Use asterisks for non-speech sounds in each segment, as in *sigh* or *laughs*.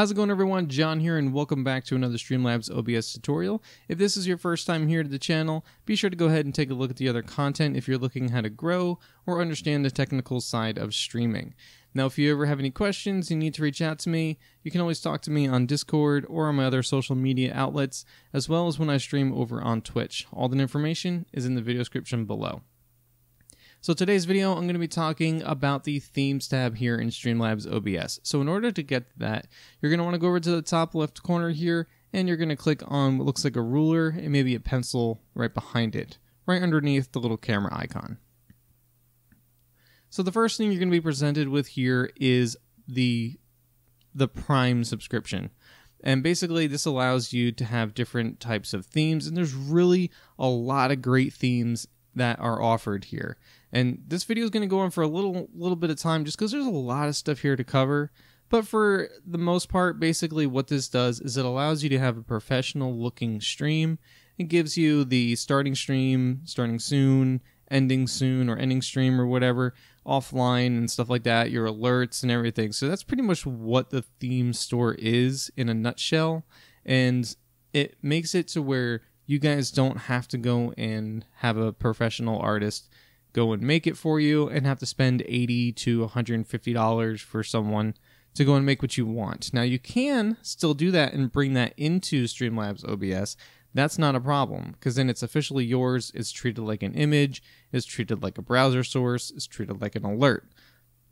How's it going everyone? John here and welcome back to another Streamlabs OBS tutorial. If this is your first time here to the channel, be sure to go ahead and take a look at the other content if you're looking how to grow or understand the technical side of streaming. Now if you ever have any questions you need to reach out to me, you can always talk to me on Discord or on my other social media outlets, as well as when I stream over on Twitch. All the information is in the video description below. So today's video, I'm going to be talking about the themes tab here in Streamlabs OBS. So in order to get that, you're going to want to go over to the top left corner here, and you're going to click on what looks like a ruler and maybe a pencil right behind it, right underneath the little camera icon. So the first thing you're going to be presented with here is the the Prime subscription. And basically, this allows you to have different types of themes, and there's really a lot of great themes that are offered here. And this video is going to go on for a little little bit of time just because there's a lot of stuff here to cover. But for the most part, basically what this does is it allows you to have a professional looking stream. It gives you the starting stream, starting soon, ending soon, or ending stream or whatever, offline and stuff like that, your alerts and everything. So that's pretty much what the theme store is in a nutshell. And it makes it to where you guys don't have to go and have a professional artist go and make it for you and have to spend 80 to 150 dollars for someone to go and make what you want. Now you can still do that and bring that into Streamlabs OBS. That's not a problem because then it's officially yours. It's treated like an image, it's treated like a browser source, it's treated like an alert.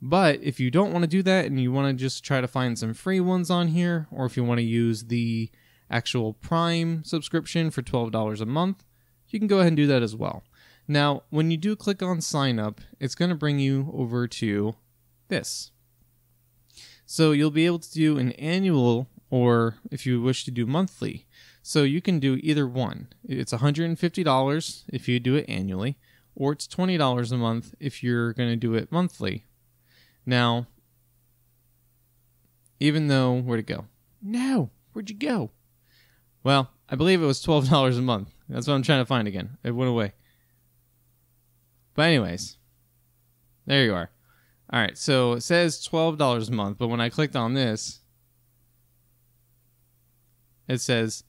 But if you don't want to do that and you want to just try to find some free ones on here, or if you want to use the actual Prime subscription for $12 a month, you can go ahead and do that as well. Now, when you do click on sign up, it's going to bring you over to this. So you'll be able to do an annual or if you wish to do monthly. So you can do either one. It's $150 if you do it annually, or it's $20 a month if you're going to do it monthly. Now, even though, where'd it go? No, where'd you go? Well, I believe it was $12 a month. That's what I'm trying to find again. It went away. But anyways, there you are. All right, so it says twelve dollars a month, but when I clicked on this, it says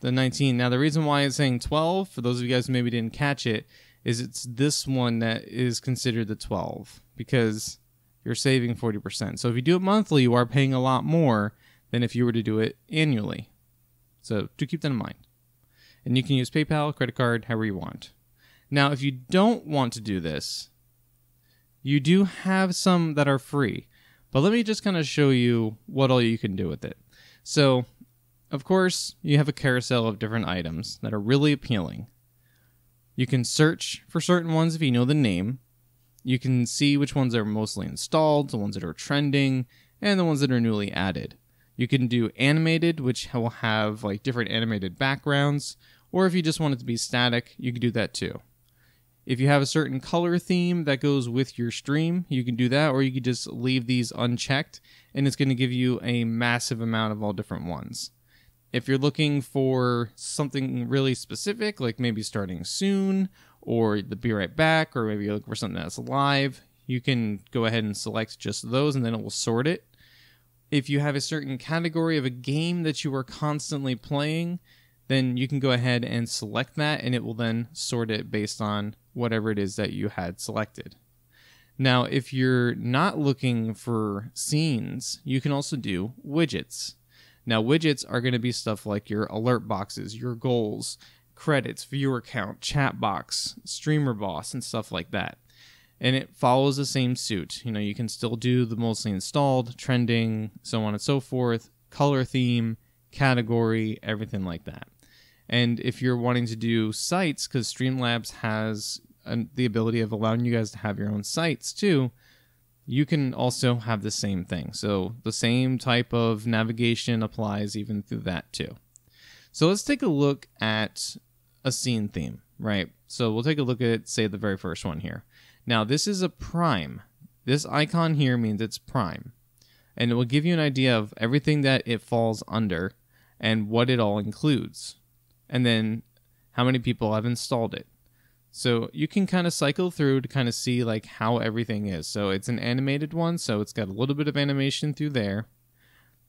the nineteen. Now the reason why it's saying twelve, for those of you guys who maybe didn't catch it, is it's this one that is considered the twelve because you're saving forty percent. So if you do it monthly, you are paying a lot more than if you were to do it annually. So do keep that in mind. And you can use PayPal, credit card, however you want. Now, if you don't want to do this, you do have some that are free. But let me just kind of show you what all you can do with it. So, of course, you have a carousel of different items that are really appealing. You can search for certain ones if you know the name. You can see which ones are mostly installed, the ones that are trending, and the ones that are newly added. You can do animated, which will have like different animated backgrounds, or if you just want it to be static, you can do that too. If you have a certain color theme that goes with your stream, you can do that, or you could just leave these unchecked, and it's going to give you a massive amount of all different ones. If you're looking for something really specific, like maybe starting soon, or the be right back, or maybe you're looking for something that's live, you can go ahead and select just those, and then it will sort it. If you have a certain category of a game that you are constantly playing, then you can go ahead and select that, and it will then sort it based on whatever it is that you had selected. Now, if you're not looking for scenes, you can also do widgets. Now, widgets are going to be stuff like your alert boxes, your goals, credits, viewer count, chat box, streamer boss, and stuff like that. And it follows the same suit. You know, you can still do the mostly installed, trending, so on and so forth, color theme, category, everything like that. And if you're wanting to do sites, because Streamlabs has an, the ability of allowing you guys to have your own sites too, you can also have the same thing. So the same type of navigation applies even through that too. So let's take a look at a scene theme, right? So we'll take a look at, say, the very first one here. Now, this is a prime. This icon here means it's prime. And it will give you an idea of everything that it falls under and what it all includes and then how many people have installed it. So you can kind of cycle through to kind of see like how everything is. So it's an animated one, so it's got a little bit of animation through there.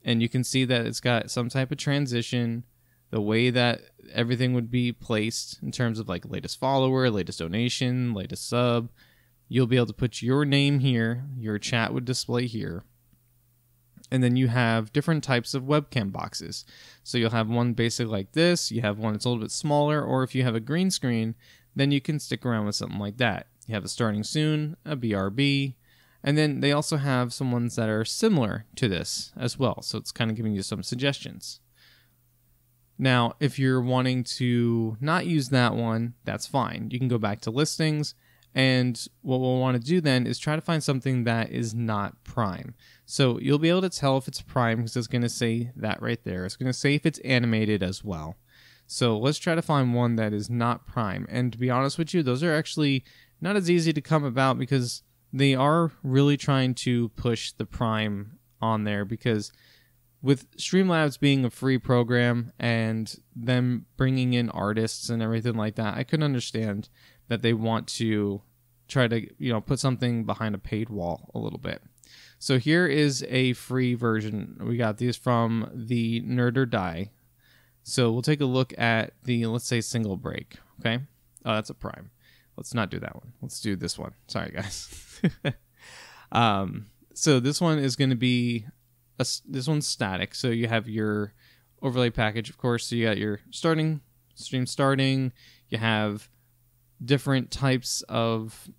and you can see that it's got some type of transition, the way that everything would be placed in terms of like latest follower, latest donation, latest sub. You'll be able to put your name here, your chat would display here. And then you have different types of webcam boxes. So you'll have one basic like this, you have one that's a little bit smaller, or if you have a green screen, then you can stick around with something like that. You have a starting soon, a BRB, and then they also have some ones that are similar to this as well. So it's kind of giving you some suggestions. Now, if you're wanting to not use that one, that's fine. You can go back to listings. And what we'll want to do then is try to find something that is not prime. So you'll be able to tell if it's prime because it's going to say that right there. It's going to say if it's animated as well. So let's try to find one that is not prime. And to be honest with you, those are actually not as easy to come about because they are really trying to push the Prime on there because with Streamlabs being a free program and them bringing in artists and everything like that, I can understand that they want to try to, you know, put something behind a paid wall a little bit. So here is a free version. We got these from the Nerd or Die. So we'll take a look at the, let's say, single break. Okay. Oh, that's a prime. Let's not do that one. Let's do this one. Sorry, guys. *laughs* um, so this one is going to be a, this one's static. So you have your overlay package, of course. So you got your starting stream starting. You have different types of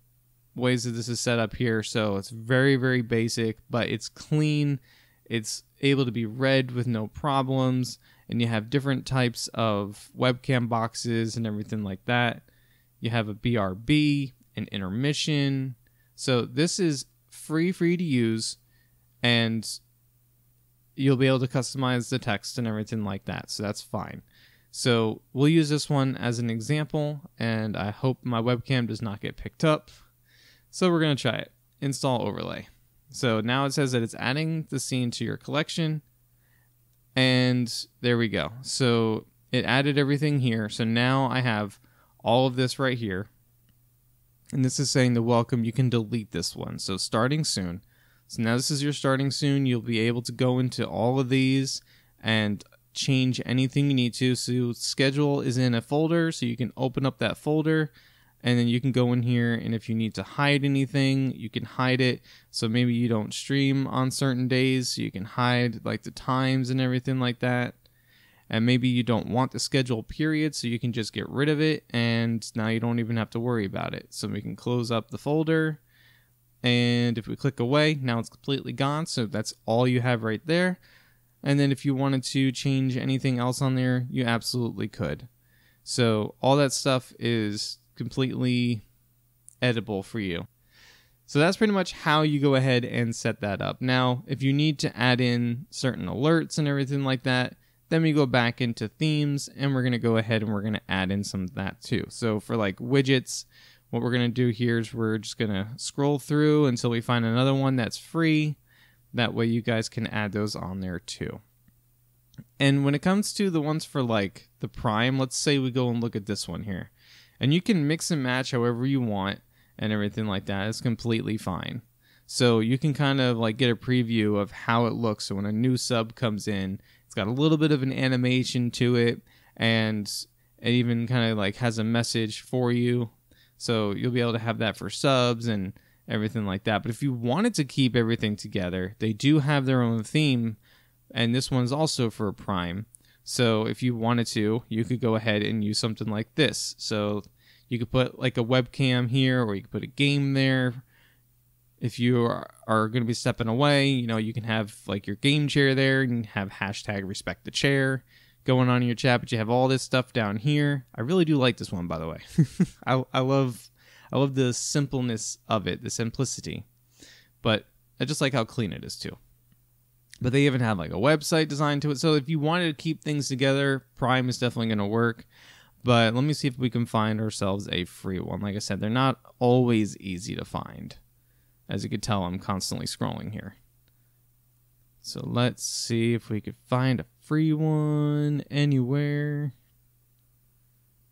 ways that this is set up here. So it's very very basic, but it's clean. It's able to be read with no problems, and you have different types of webcam boxes and everything like that. You have a BRB, an intermission. So this is free you to use, and you'll be able to customize the text and everything like that. So that's fine. So we'll use this one as an example, and I hope my webcam does not get picked up. So we're going to try it. Install overlay. So now it says that it's adding the scene to your collection. And there we go. So it added everything here. So now I have all of this right here. And this is saying the welcome, you can delete this one. So starting soon. So now this is your starting soon. You'll be able to go into all of these and change anything you need to. So schedule is in a folder, so you can open up that folder and then you can go in here and if you need to hide anything, you can hide it. So maybe you don't stream on certain days, so you can hide like the times and everything like that and maybe you don't want the schedule period so you can just get rid of it and now you don't even have to worry about it so we can close up the folder and if we click away now it's completely gone so that's all you have right there and then if you wanted to change anything else on there you absolutely could so all that stuff is completely editable for you so that's pretty much how you go ahead and set that up now if you need to add in certain alerts and everything like that then we go back into themes and we're going to go ahead and we're going to add in some of that too. So for like widgets, what we're going to do here is we're just going to scroll through until we find another one that's free. That way you guys can add those on there too. And when it comes to the ones for like the prime, let's say we go and look at this one here. And you can mix and match however you want and everything like that. It's completely fine. So you can kind of like get a preview of how it looks. So when a new sub comes in, it's got a little bit of an animation to it, and it even kind of like has a message for you. So you'll be able to have that for subs and everything like that. But if you wanted to keep everything together, they do have their own theme, and this one's also for a Prime. So if you wanted to, you could go ahead and use something like this. So you could put like a webcam here, or you could put a game there if you are, are going to be stepping away, you know, you can have like your game chair there and have hashtag respect the chair going on in your chat, but you have all this stuff down here. I really do like this one, by the way. *laughs* I, I love I love the simpleness of it, the simplicity. But I just like how clean it is too. But they even have like a website designed to it. So if you wanted to keep things together, Prime is definitely going to work. But let me see if we can find ourselves a free one. Like I said, they're not always easy to find. As you can tell, I'm constantly scrolling here. So let's see if we could find a free one anywhere.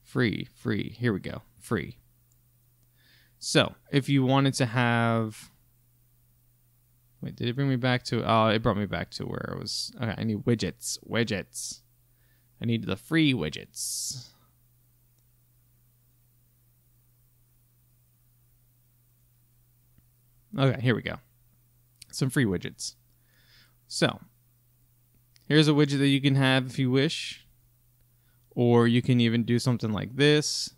Free, free. Here we go. Free. So if you wanted to have Wait, did it bring me back to? Oh, it brought me back to where I was. Okay, I need widgets. Widgets. I need the free widgets. Okay, here we go. Some free widgets. So, here's a widget that you can have if you wish. Or you can even do something like this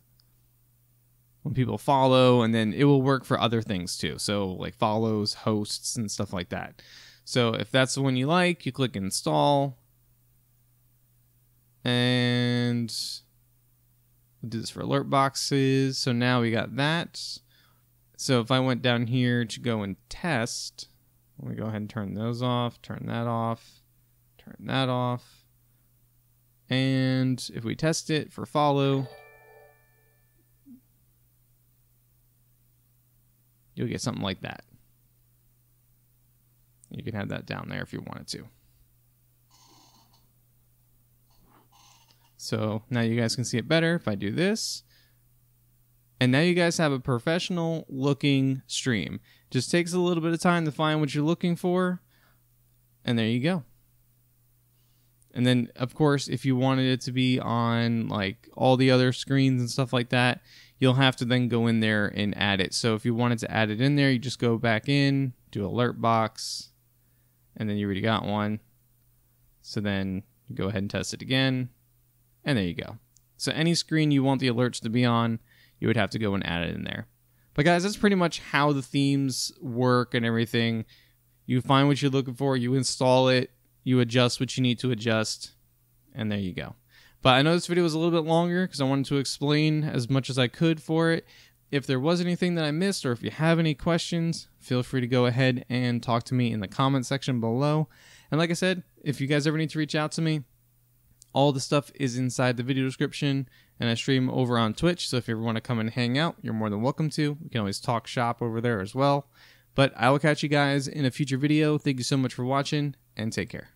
when people follow, and then it will work for other things too. So, like follows, hosts, and stuff like that. So, if that's the one you like, you click install. And we'll do this for alert boxes. So now we got that. So if I went down here to go and test, let me go ahead and turn those off, turn that off, turn that off. And if we test it for follow, you'll get something like that. You can have that down there if you wanted to. So now you guys can see it better if I do this. And now you guys have a professional looking stream. Just takes a little bit of time to find what you're looking for. And there you go. And then, of course, if you wanted it to be on like all the other screens and stuff like that, you'll have to then go in there and add it. So if you wanted to add it in there, you just go back in, do alert box, and then you already got one. So then you go ahead and test it again, and there you go. So any screen you want the alerts to be on, you would have to go and add it in there. But guys, that's pretty much how the themes work and everything. You find what you're looking for, you install it, you adjust what you need to adjust, and there you go. But I know this video was a little bit longer because I wanted to explain as much as I could for it. If there was anything that I missed or if you have any questions, feel free to go ahead and talk to me in the comment section below. And like I said, if you guys ever need to reach out to me, all the stuff is inside the video description, and I stream over on Twitch. So if you ever want to come and hang out, you're more than welcome to. We can always talk shop over there as well. But I will catch you guys in a future video. Thank you so much for watching, and take care.